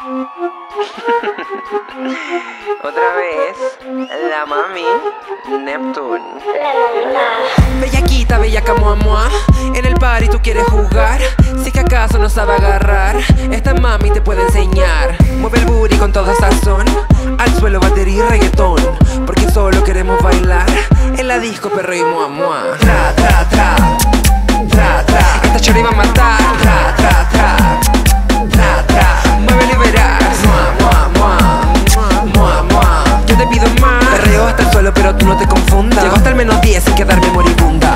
Otra vez, la mami Neptune. Bellaquita, bellaca, mua, mua En el party tú quieres jugar. Si que acaso no sabe agarrar Esta mami te puede enseñar. Mueve el booty con toda sazón Al suelo batería y reggaetón. Porque solo queremos bailar En la disco perro y mua, mua Tra, confundas Llego hasta el menos 10 sin quedarme moribunda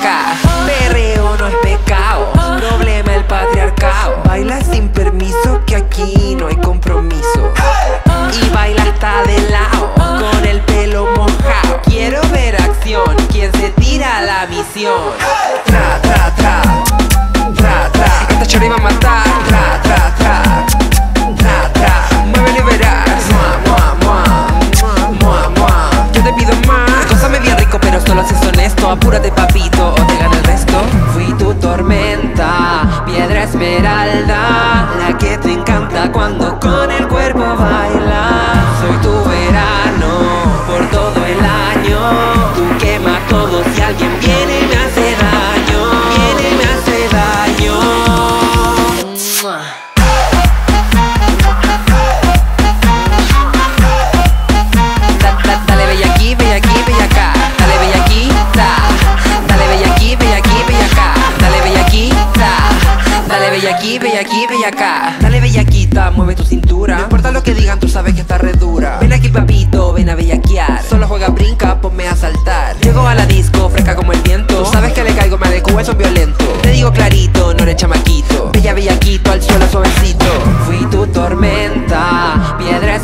acá. Perreo no es pecado Problema el patriarcado. Baila sin permiso que aquí no hay compromiso. Y baila hasta de lado Con el pelo mojado. Quiero ver acción ¿Quién se tira a la misión? Tra, tra, tra Tra, tra. Esta chori va a matar alguien viene y me hace daño Viene y me hace daño Dale bella aquí, bella aquí, bella acá Dale bella aquí, da Dale bella aquí, bella aquí, bella acá Dale bella aquí, da Dale bella aquí, bella aquí, acá Dale bellaquita, mueve tu cintura No importa lo que digan, tú sabes que está re dura Ven aquí papito, ven a bellaquear Solo juega, brinca, ponme a saltar Llego a la disco,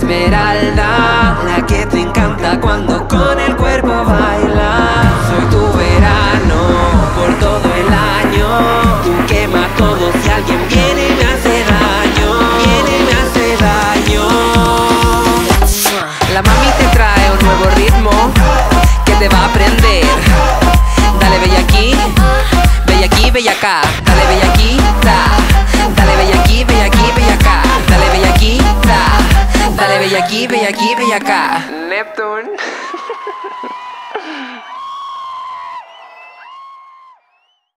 esmeralda La que te encanta cuando con el cuerpo bailas Soy tu verano, por todo el año. Tú quemas todo si alguien viene y me hace daño. Viene me hace daño. La mami te trae un nuevo ritmo Que te va a aprender bella aquí, bella acá. Neptune.